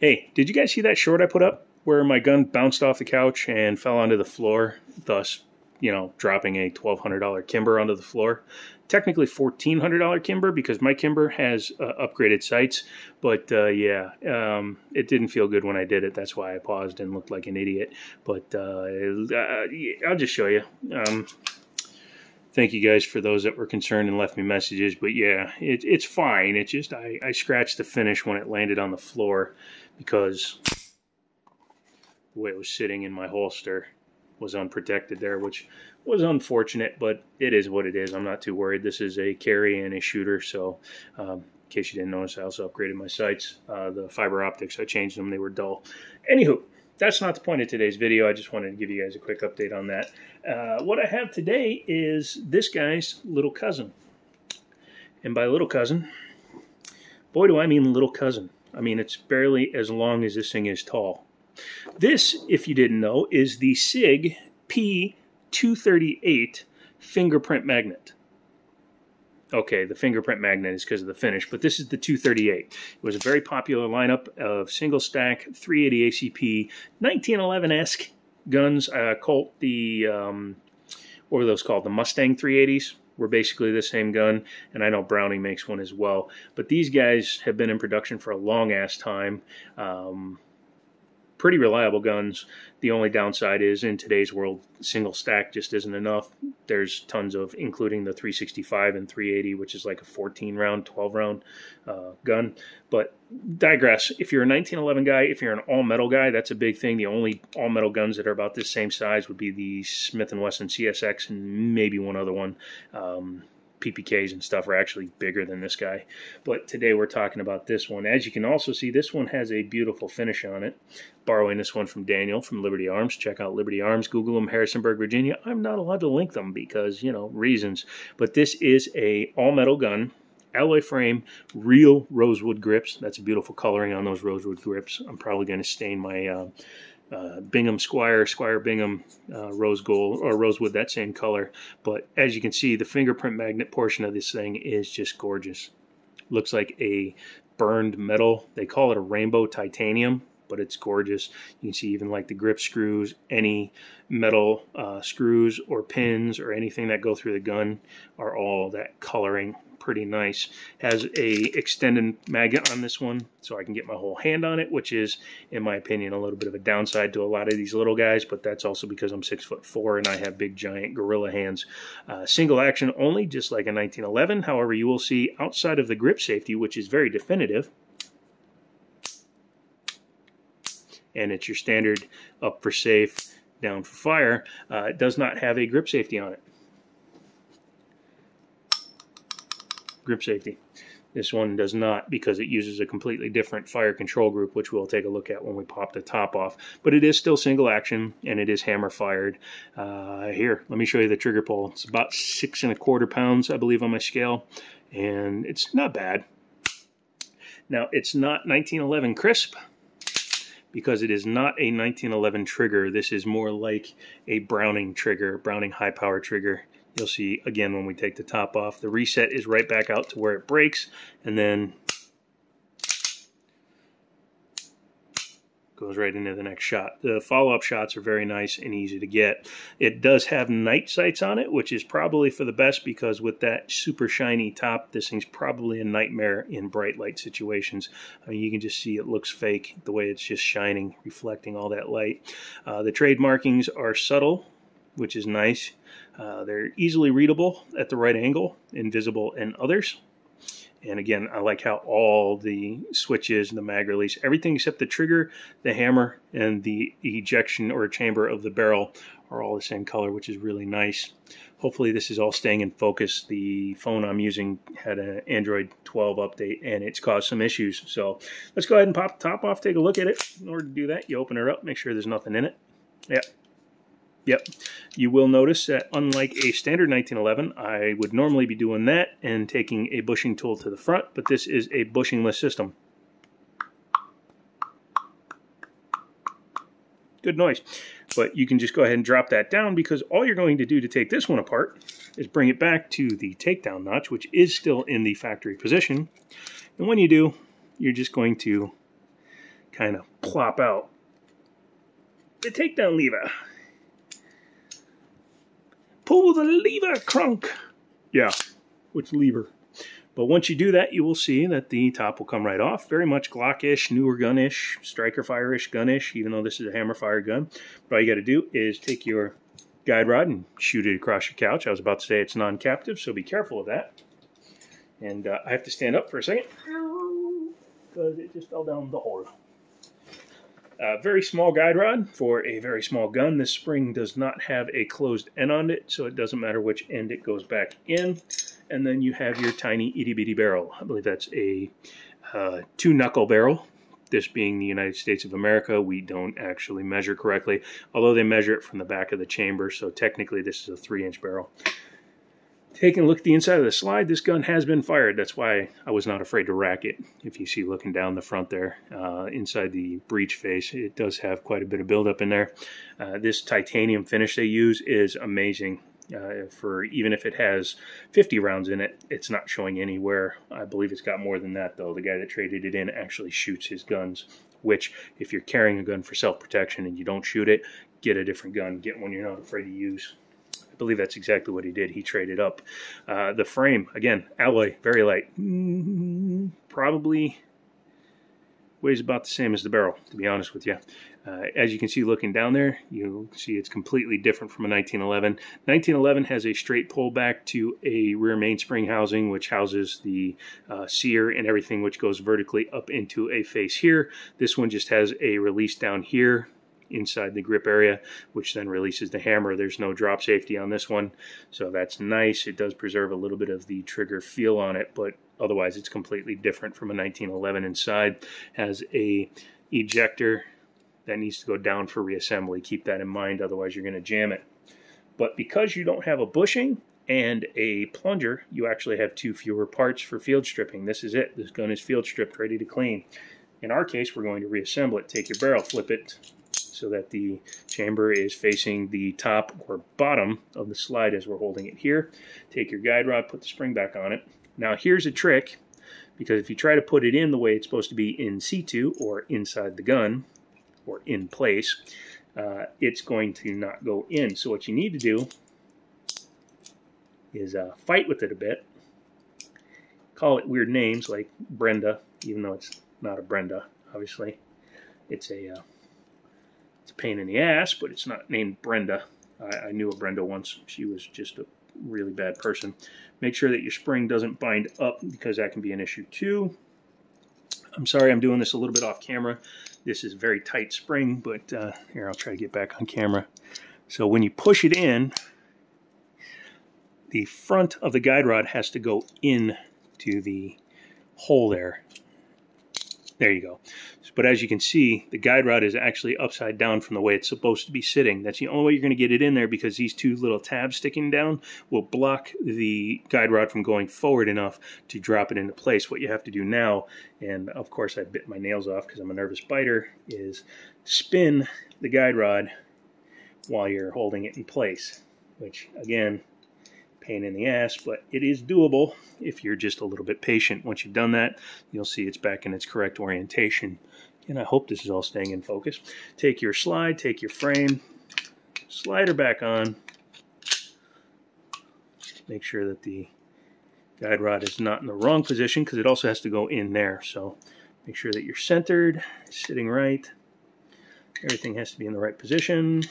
Hey, did you guys see that short I put up where my gun bounced off the couch and fell onto the floor, thus, you know, dropping a $1,200 Kimber onto the floor? Technically $1,400 Kimber because my Kimber has uh, upgraded sights, but uh, yeah, um, it didn't feel good when I did it. That's why I paused and looked like an idiot. But uh, I'll just show you. Um, thank you guys for those that were concerned and left me messages. But yeah, it, it's fine. It's just I, I scratched the finish when it landed on the floor because the way it was sitting in my holster was unprotected there, which was unfortunate, but it is what it is. I'm not too worried. This is a carry and a shooter, so um, in case you didn't notice, I also upgraded my sights. Uh, the fiber optics, I changed them. They were dull. Anywho, that's not the point of today's video. I just wanted to give you guys a quick update on that. Uh, what I have today is this guy's little cousin. And by little cousin, boy, do I mean little cousin. I mean, it's barely as long as this thing is tall. This, if you didn't know, is the SIG P238 fingerprint magnet. Okay, the fingerprint magnet is because of the finish, but this is the 238. It was a very popular lineup of single stack 380 ACP 1911-esque guns. Uh, Colt, the, um, what were those called? The Mustang 380s were basically the same gun, and I know Browning makes one as well. But these guys have been in production for a long ass time. Um, pretty reliable guns. The only downside is in today's world, single stack just isn't enough. There's tons of, including the 365 and 380, which is like a 14 round, 12 round uh, gun. But digress. If you're a 1911 guy, if you're an all metal guy, that's a big thing. The only all metal guns that are about this same size would be the Smith and Wesson CSX and maybe one other one. Um, PPKs and stuff are actually bigger than this guy. But today we're talking about this one. As you can also see, this one has a beautiful finish on it. Borrowing this one from Daniel from Liberty Arms. Check out Liberty Arms. Google them, Harrisonburg, Virginia. I'm not allowed to link them because, you know, reasons. But this is a all-metal gun alloy frame, real rosewood grips. That's a beautiful coloring on those rosewood grips. I'm probably going to stain my uh, uh, Bingham Squire, Squire Bingham, uh, rose gold or rosewood, that same color. But as you can see, the fingerprint magnet portion of this thing is just gorgeous. Looks like a burned metal. They call it a rainbow titanium, but it's gorgeous. You can see even like the grip screws, any metal uh, screws or pins or anything that go through the gun are all that coloring pretty nice. Has a extended magnet on this one, so I can get my whole hand on it, which is, in my opinion, a little bit of a downside to a lot of these little guys, but that's also because I'm six foot four and I have big, giant gorilla hands. Uh, single action only, just like a 1911. However, you will see outside of the grip safety, which is very definitive, and it's your standard up for safe, down for fire, uh, it does not have a grip safety on it. Grip safety. This one does not because it uses a completely different fire control group, which we'll take a look at when we pop the top off. But it is still single action and it is hammer fired. Uh, here, let me show you the trigger pull. It's about six and a quarter pounds, I believe, on my scale, and it's not bad. Now, it's not 1911 crisp because it is not a 1911 trigger. This is more like a Browning trigger, Browning high power trigger. You'll see again when we take the top off, the reset is right back out to where it breaks and then goes right into the next shot. The follow-up shots are very nice and easy to get. It does have night sights on it, which is probably for the best because with that super shiny top, this thing's probably a nightmare in bright light situations. I mean, you can just see it looks fake the way it's just shining, reflecting all that light. Uh, the trade markings are subtle, which is nice. Uh, they're easily readable at the right angle, invisible in others. And again, I like how all the switches, and the mag release, everything except the trigger, the hammer, and the ejection or chamber of the barrel are all the same color, which is really nice. Hopefully this is all staying in focus. The phone I'm using had an Android 12 update and it's caused some issues. So let's go ahead and pop the top off, take a look at it. In order to do that, you open her up, make sure there's nothing in it. Yep, Yep. You will notice that unlike a standard 1911, I would normally be doing that and taking a bushing tool to the front, but this is a bushingless system. Good noise. But you can just go ahead and drop that down because all you're going to do to take this one apart is bring it back to the takedown notch, which is still in the factory position. And when you do, you're just going to kind of plop out. The takedown lever. Pull the lever, Kronk. Yeah, which lever? But once you do that, you will see that the top will come right off. Very much Glock-ish, newer gun-ish, striker fire-ish, gun-ish, even though this is a hammer fire gun. But all you got to do is take your guide rod and shoot it across your couch. I was about to say it's non-captive, so be careful of that. And uh, I have to stand up for a second because it just fell down the hole. A very small guide rod for a very small gun. This spring does not have a closed end on it, so it doesn't matter which end it goes back in. And then you have your tiny itty bitty barrel. I believe that's a uh, two knuckle barrel. This being the United States of America, we don't actually measure correctly, although they measure it from the back of the chamber, so technically this is a three inch barrel. Taking a look at the inside of the slide, this gun has been fired. That's why I was not afraid to rack it. If you see looking down the front there, uh, inside the breech face, it does have quite a bit of buildup in there. Uh, this titanium finish they use is amazing. Uh, for even if it has 50 rounds in it, it's not showing anywhere. I believe it's got more than that though. The guy that traded it in actually shoots his guns, which if you're carrying a gun for self-protection and you don't shoot it, get a different gun. Get one you're not afraid to use believe that's exactly what he did. He traded up. Uh, the frame, again, alloy, very light. Mm, probably weighs about the same as the barrel, to be honest with you. Uh, as you can see looking down there, you see it's completely different from a 1911. 1911 has a straight pullback to a rear mainspring housing, which houses the uh, sear and everything, which goes vertically up into a face here. This one just has a release down here inside the grip area, which then releases the hammer. There's no drop safety on this one, so that's nice. It does preserve a little bit of the trigger feel on it, but otherwise it's completely different from a 1911 inside. Has a ejector that needs to go down for reassembly. Keep that in mind, otherwise you're going to jam it. But because you don't have a bushing and a plunger, you actually have two fewer parts for field stripping. This is it. This gun is field stripped, ready to clean. In our case, we're going to reassemble it. Take your barrel, flip it so that the chamber is facing the top or bottom of the slide as we're holding it here. Take your guide rod, put the spring back on it. Now here's a trick, because if you try to put it in the way it's supposed to be in situ or inside the gun or in place, uh, it's going to not go in. So what you need to do is uh, fight with it a bit. Call it weird names like Brenda, even though it's not a Brenda, obviously. It's a uh, it's a pain in the ass, but it's not named Brenda. I, I knew a Brenda once. She was just a really bad person. Make sure that your spring doesn't bind up because that can be an issue too. I'm sorry I'm doing this a little bit off camera. This is a very tight spring, but uh, here I'll try to get back on camera. So when you push it in, the front of the guide rod has to go in to the hole there. There you go. But as you can see, the guide rod is actually upside down from the way it's supposed to be sitting. That's the only way you're going to get it in there because these two little tabs sticking down will block the guide rod from going forward enough to drop it into place. What you have to do now, and of course I bit my nails off because I'm a nervous biter, is spin the guide rod while you're holding it in place, which again, pain in the ass, but it is doable if you're just a little bit patient. Once you've done that, you'll see it's back in its correct orientation. And I hope this is all staying in focus. Take your slide, take your frame, slide her back on. Make sure that the guide rod is not in the wrong position because it also has to go in there. So make sure that you're centered, sitting right. Everything has to be in the right position.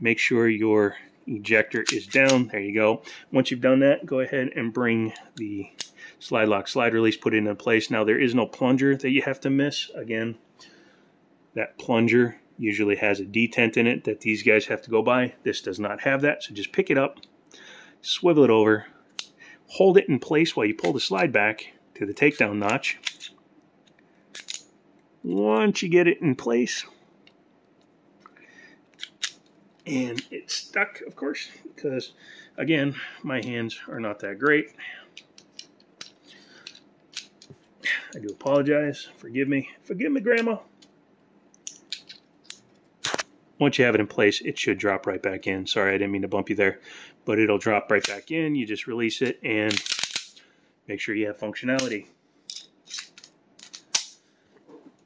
Make sure your ejector is down. There you go. Once you've done that, go ahead and bring the slide lock slide release, put it in place. Now there is no plunger that you have to miss. Again, that plunger usually has a detent in it that these guys have to go by. This does not have that, so just pick it up, swivel it over, hold it in place while you pull the slide back to the takedown notch. Once you get it in place, and it stuck, of course, because, again, my hands are not that great. I do apologize. Forgive me. Forgive me, Grandma. Once you have it in place, it should drop right back in. Sorry, I didn't mean to bump you there, but it'll drop right back in. You just release it and make sure you have functionality.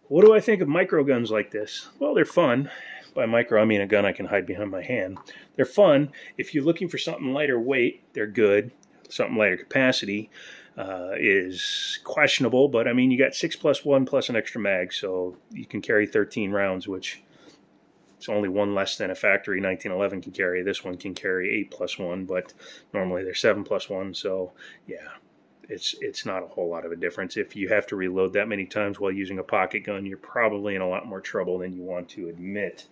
What do I think of micro guns like this? Well, they're fun. By micro, I mean a gun I can hide behind my hand. They're fun. If you're looking for something lighter weight, they're good. Something lighter capacity uh, is questionable, but I mean, you got 6 plus 1 plus an extra mag, so you can carry 13 rounds, which it's only one less than a factory 1911 can carry. This one can carry 8 plus 1, but normally they're 7 plus 1. So, yeah, it's it's not a whole lot of a difference. If you have to reload that many times while using a pocket gun, you're probably in a lot more trouble than you want to admit.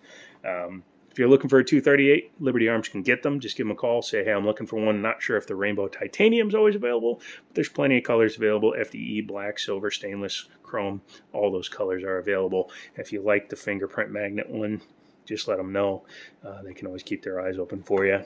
Um, if you're looking for a 238, Liberty Arms can get them. Just give them a call. Say, hey, I'm looking for one. Not sure if the rainbow titanium is always available, but there's plenty of colors available. FDE, black, silver, stainless, chrome, all those colors are available. If you like the fingerprint magnet one, just let them know. Uh, they can always keep their eyes open for you.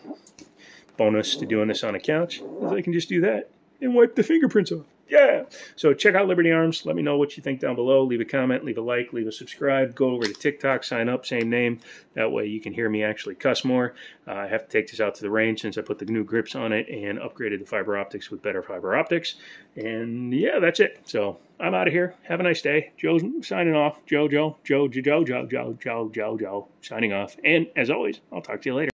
Bonus to doing this on a couch is I can just do that and wipe the fingerprints off. Yeah. So check out Liberty Arms. Let me know what you think down below. Leave a comment, leave a like, leave a subscribe. Go over to TikTok, sign up, same name. That way you can hear me actually cuss more. Uh, I have to take this out to the range since I put the new grips on it and upgraded the fiber optics with better fiber optics. And yeah, that's it. So I'm out of here. Have a nice day. Joe's signing off. Joe, Joe, Joe, Joe, Joe, Joe, Joe, Joe, Joe, Joe, signing off. And as always, I'll talk to you later.